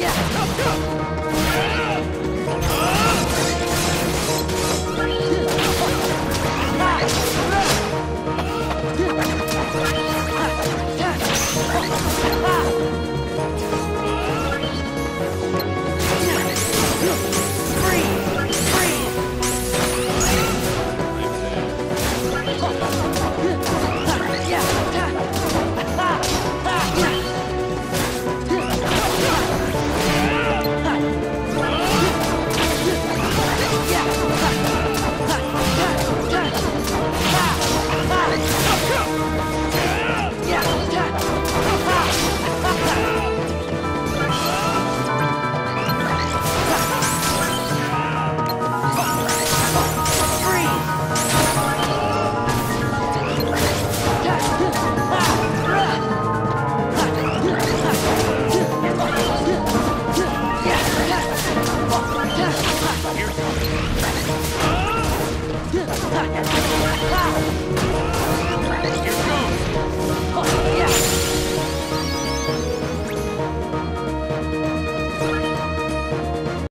呀 Yeah.